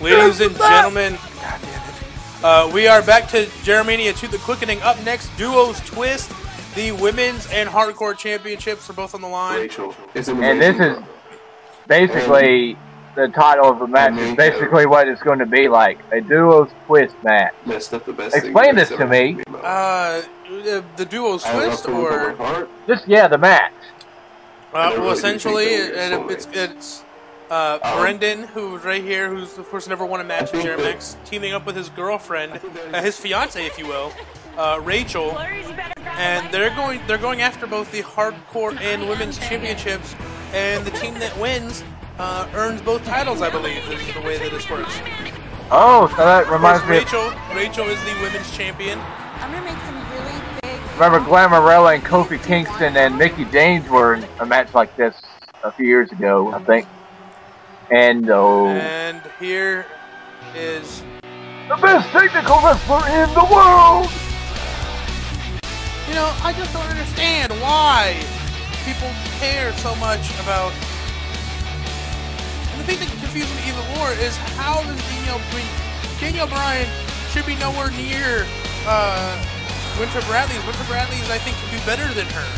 Ladies and gentlemen, God damn it. Uh, we are back to JeriMania to the quickening. Up next, Duos Twist. The women's and hardcore championships are both on the line. Rachel And this is basically the title of the match. Is basically what it's going to be like a duos twist match. girl. messed up the best thing Explain this to me. Uh, the, the Duos Twist, or my. Just yeah, the match. Uh, well, essentially, think that it's it's uh, Brendon, who's right here, who's of course never won a match in think that- Jeri-MAX, teaming up with his girlfriend, uh, his fiance, if you will, uh, Rachel, and they're going they're going after both the hardcore and women's championships, and the team that wins uh, earns both titles, I believe, is the way that this works. Oh, so that Of course, reminds me. Rachel Rachel is the women's champion. I'm gonna make some really big. remember Glamarella and Kofi Kingston and Mickie James were in a match like this a few years ago, I think. And oh, And here is the best technical wrestler in the world. You know, I just don't understand why people care so much about. And the thing that confuses me even more is how does Danielle Bryan, Danielle Bryan should be nowhere near uh, Winter Bradleys. Winter Bradleys, I think, could be better than her.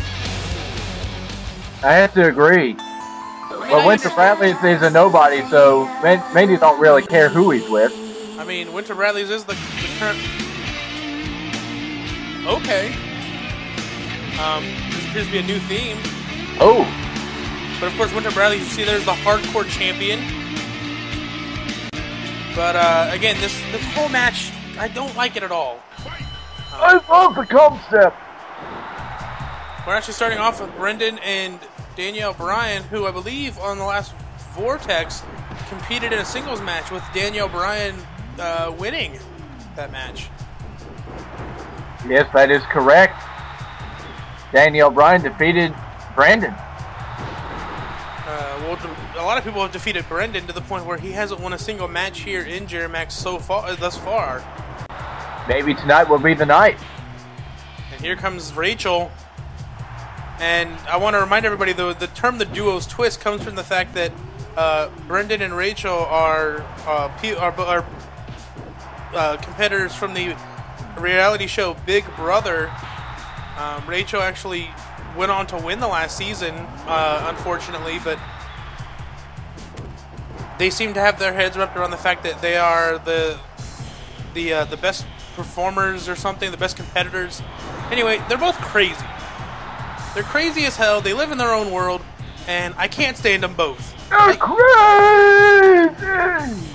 I have to agree. But Winter Bradley is a nobody, so Man- Mandy don't really care who he's with. I mean, Winter Bradleys is the, the current. Okay. Um, this appears to be a new theme. Oh, But of course, Winter Bradley, you see there's the hardcore champion. But uh, again, this this whole match, I don't like it at all. I love the concept. We're actually starting off with Brendon and Danielle Bryan, who I believe on the last Vortex competed in a singles match with Danielle Bryan uh, winning that match. Yes, that is correct. Danielle Bryan defeated Brendon. Uh, well, a lot of people have defeated Brendon to the point where he hasn't won a single match here in Jeri-MAX so far, uh, thus far. Maybe tonight will be the night. And here comes Rachel. And I want to remind everybody the the term the duos twist comes from the fact that uh, Brendon and Rachel are uh, pe- are, are uh, competitors from the reality show Big Brother. Um, Rachel actually went on to win the last season, uh, unfortunately, but they seem to have their heads wrapped around the fact that they are the the uh, the best performers or something, the best competitors. Anyway, they're both crazy. They're crazy as hell. They live in their own world, and I can't stand them both. You're crazy!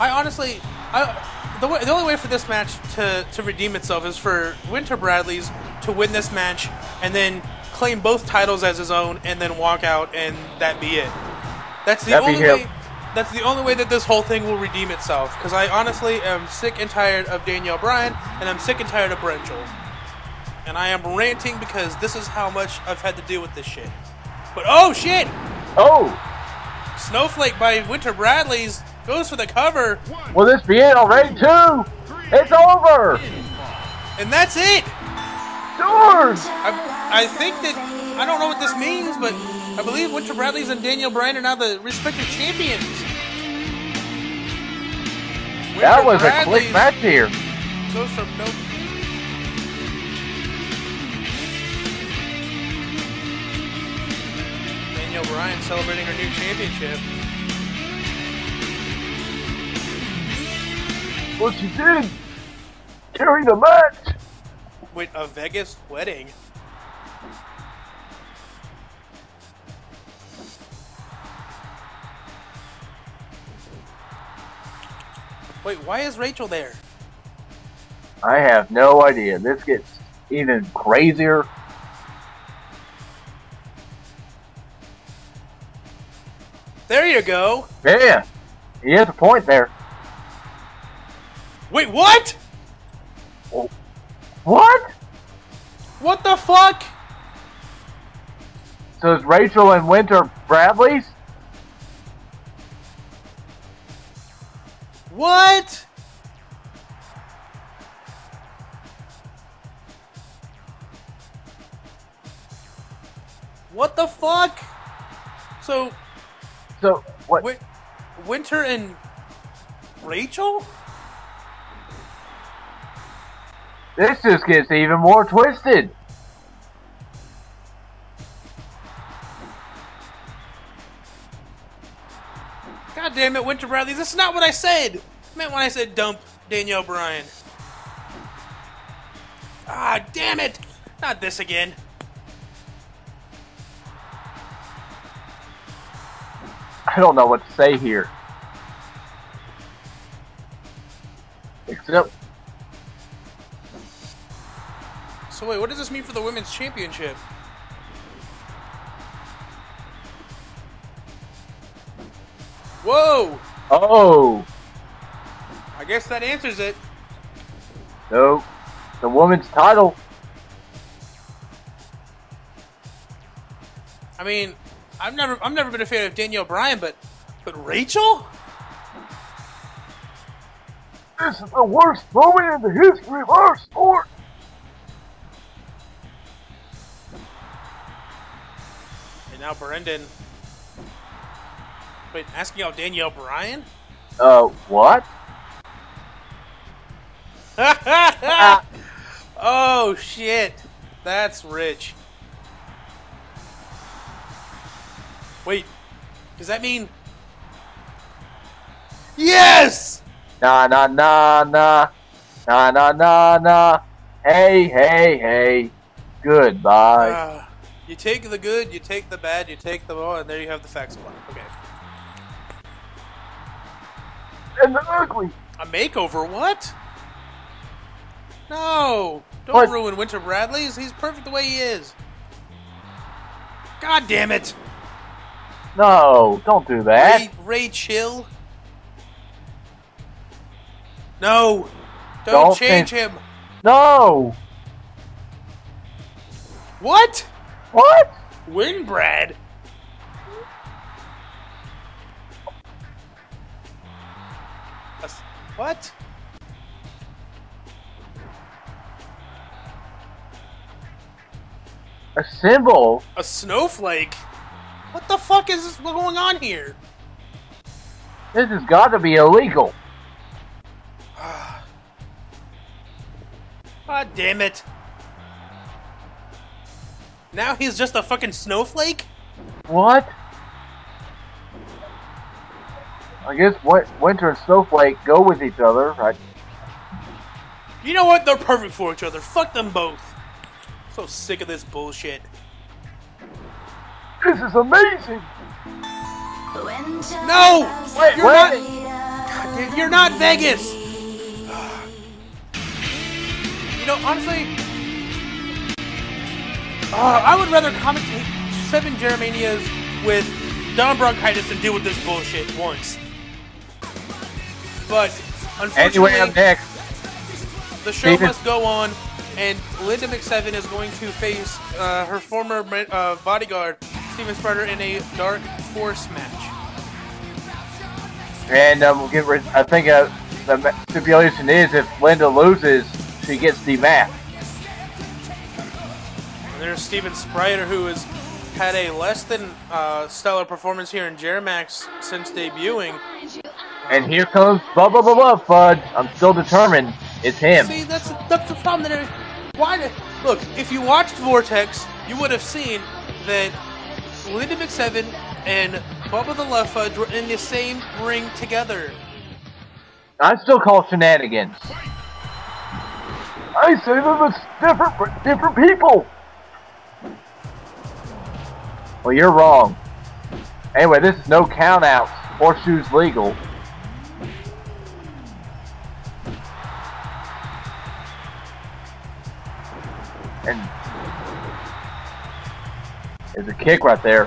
I honestly, I, the, way, the only way for this match to, to redeem itself is for Winter Bradleys to win this match and then claim both titles as his own and then walk out and that be it. That's the That'd only way. That's the only way that this whole thing will redeem itself. Because I honestly am sick and tired of Danielle Bryan, and I'm sick and tired of Brenchel. And I am ranting because this is how much I've had to deal with this shit. But oh shit! Oh, Snowflake by Winter Bradleys goes for the cover, will this be it already too? It's over! and that's it. Doors! I, I think that I don't know what this means, but I believe Winter Bradleys and Danielle Bryan are now the respective champions. That Winter was a quick Bradley's match here. Goes from no. Bryan celebrating her new championship. Well, she did carry the match. Wait, a Vegas wedding. Wait, why is Rachel there? I have no idea. This gets even crazier. You go. Yeah, he has a point there. Wait, what? What? What the fuck? So it's Rachel and Winter Bradleys? What? What the fuck? So, So what? Win- Winter and Rachel? This just gets even more twisted. God damn it, Winter Bradley. This is not what I said. I meant when I said dump Danielle Bryan. Ah, damn it. Not this again. I don't know what to say here. Except, So wait, what does this mean for the women's championship? Whoa! oh, I guess that answers it. no, the women's title. I mean, I've never I've never been a fan of Danielle Bryan, but but Rachel? This is the worst moment in the history of our sport. And now Brendon. Wait, asking out Danielle Bryan? Uh, what? oh shit. That's rich. Wait, does that mean Yes! Nah, nah, nah, nah, nah, nah, nah, nah. Hey, hey, hey. Goodbye. Uh, you take the good, you take the bad, you take the all, and there you have the facts of life. Okay. and the ugly. A makeover? What? No! Don't What? ruin Winter Bradleys. He's perfect the way he is. God damn it! No, don't do that. Ray, Ray Chill. No! Don't, Don't change think- him. No. What? What? Winbrad? A s- What? A symbol? A snowflake? What the fuck is this going on here? This has got to be illegal. God damn it. Now he's just a fucking snowflake? What? I guess Winter and Snowflake go with each other, right? You know what? They're perfect for each other. Fuck them both. So sick of this bullshit. This is amazing. No! Wait, You're wait. not. Dude, You're not Vegas. You know, honestly, uh, I would rather commentate seven JeriManias with Don Bronchitis than deal with this bullshit once. But unfortunately, Anyway, I'm next. the show Steven. must go on, and Linda McSeven is going to face uh, her former uh, bodyguard, Steven Spriter, in a Dark Horse match. And um, we'll get rid. I think uh, the stipulation is if Linda loses, she gets demasked. And there's Steven Spriter, who has had a less than uh, stellar performance here in Jeri-MAX since debuting. And here comes blah blah blah blah Fudge. I'm still determined it's him. See, that's that's the problem. That why? Did, look, if you watched Vortex, you would have seen that Linda McSeven and Bubba the Fudge were in the same ring together. I still call shenanigans. I say them as different for different people. Well, you're wrong. Anyway, this is no count countouts. Horseshoes legal. There's a kick right there.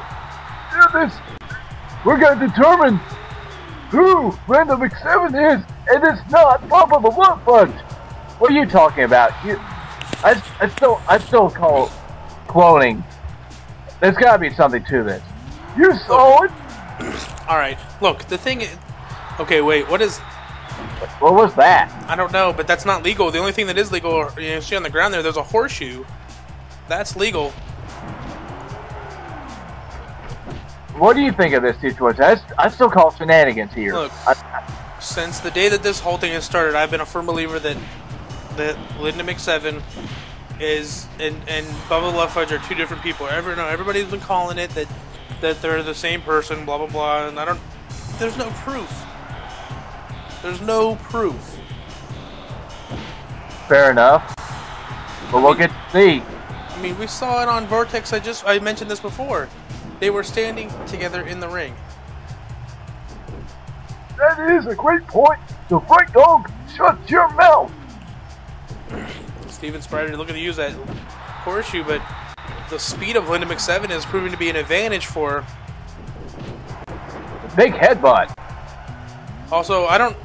This, we're gonna determine who Brenda McSeven is, and it's not Papa the What Fudge. What are you talking about? You, I, I still, I still call it cloning. There's got to be something to this. You saw it. All right, look, the thing is, okay, wait, what is? What was that? I don't know, but that's not legal. The only thing that is legal, you know, see on the ground there, there's a horseshoe. That's legal. What do you think of this situation? I still call shenanigans here. Look. I, since the day that this whole thing has started, I've been a firm believer that that Linda McSeven is and and Bubba Love Fudge are two different people. Every no, everybody's been calling it that that they're the same person. Blah blah blah. And I don't. There's no proof. There's no proof. Fair enough. But we'll get to see. I mean, we saw it on Vortex. I just I mentioned this before. They were standing together in the ring. That is a great point. The Frank Dog, shut your mouth. Steven Spriter looking to use that horseshoe, but the speed of Linda McSeven is proving to be an advantage for her. Big headbutt. Also, I don't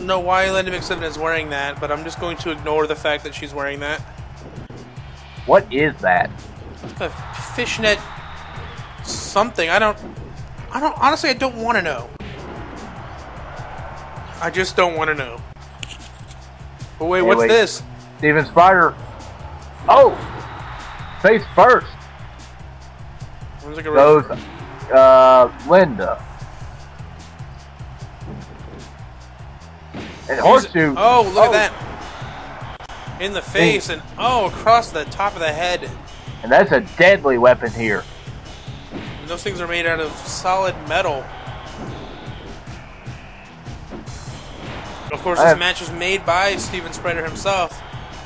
know why Linda McSeven is wearing that, but I'm just going to ignore the fact that she's wearing that. What is that? A fishnet something. I don't. I don't. Honestly, I don't want to know. I just don't want to know. But wait, Hey, what's wait. this? Steven Spriter. Oh! Face first. Looks like a Goes, uh, Linda. And horseshoe. Oh, look at that! In the face and oh, across the top of the head. And that's a deadly weapon here. And those things are made out of solid metal. Of course, this match was made by Steven Spriter himself.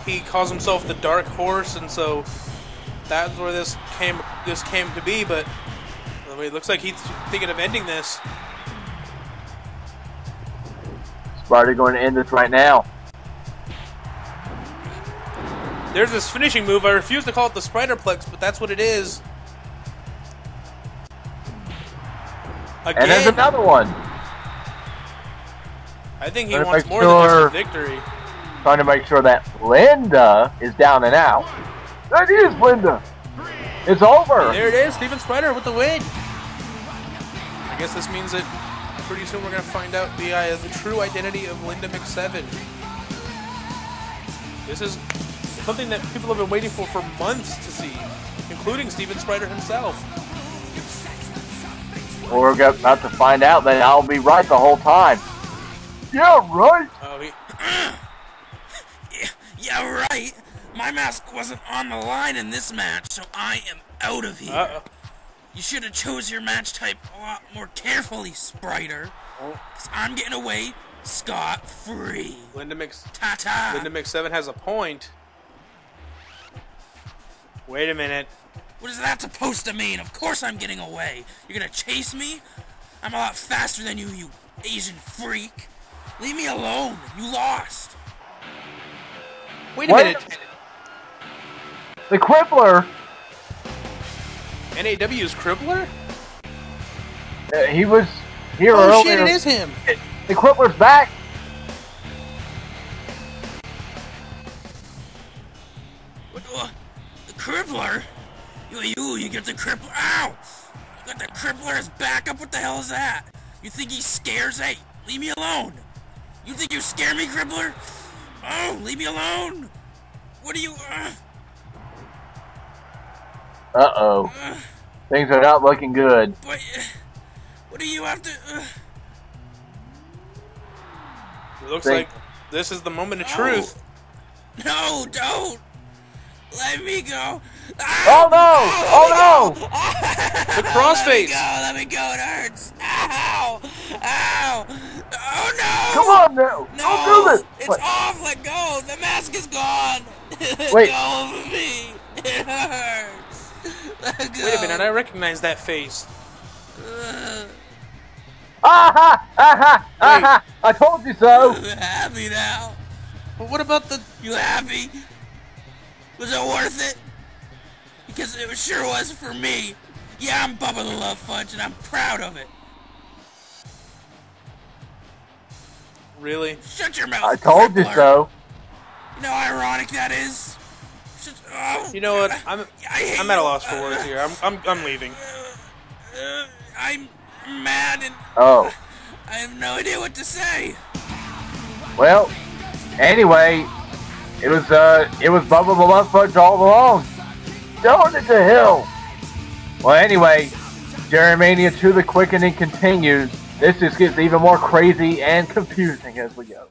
He calls himself the Dark Horse, and so that's where this came. This came to be. But I mean, it looks like he's thinking of ending this. Spriter going to end this right now. There's this finishing move. I refuse to call it the Spiderplex, but that's what it is. Again, And there's another one. I think he wants more than just a victory. Trying to make sure that Linda is down and out. That is Linda. It's over. There it is, Steven Spriter with the win. I guess this means that pretty soon we're going to find out the, uh, the true identity of Linda McSeven. This is something that people have been waiting for for months to see, including Steven Spriter himself. We're about to find out that I'll be right the whole time. Yeah, right. Oh, he, Yeah, yeah, right. My mask wasn't on the line in this match, so I am out of here. uh-oh. You should have chose your match type a lot more carefully, Spriter. Oh. Cause I'm getting away scot free. Linda, Mix... Ta ta. Linda McSeven has a point. Wait a minute. What is that supposed to mean? Of course I'm getting away. You're gonna chase me? I'm a lot faster than you, you Asian freak. Leave me alone. You lost. Wait a What? minute. The Crippler, NAW's Crippler? uh, he was here Oh earlier. shit, it is him. The Crippler's back. What, uh, the crippler? You, you, you get the crippler. Ow! You got the crippler as backup? What the hell is that? You think he scares? Hey, leave me alone. You think you scare me, crippler? Oh, leave me alone. What are you? Uh, Uh oh. uh, Things are not looking good. what? What do you have to? Uh, It looks Think- like this is the moment of Oh. truth. no, don't. Let me go. Oh no! Oh no! The crossface. Let me go. Let me go. It hurts. Ow! Ow! Oh no! Come on now! No! Don't do this! It's Wait, off! Let go! The mask is gone! Let Wait. go of me! It hurts! Let go! Wait a minute, I recognize that face. Uh, Aha! Aha! Aha! I told you so! I'm happy now. But what about the You happy? Was it worth it? Because it sure was for me. Yeah, I'm Bubba the Love Fudge, and I'm proud of it. really? Shut your mouth. I told you so. You know how ironic that is? Shut, oh, You know what? I'm I hate I'm at a loss for words here. I'm I'm I'm leaving. Uh, I'm mad and Oh. I have no idea what to say. Well, anyway, it was uh, it was Bubba the Love Fudge all along. It to hell. Well, anyway, JeriMania to the quickening continues This just gets even more crazy and confusing as we go.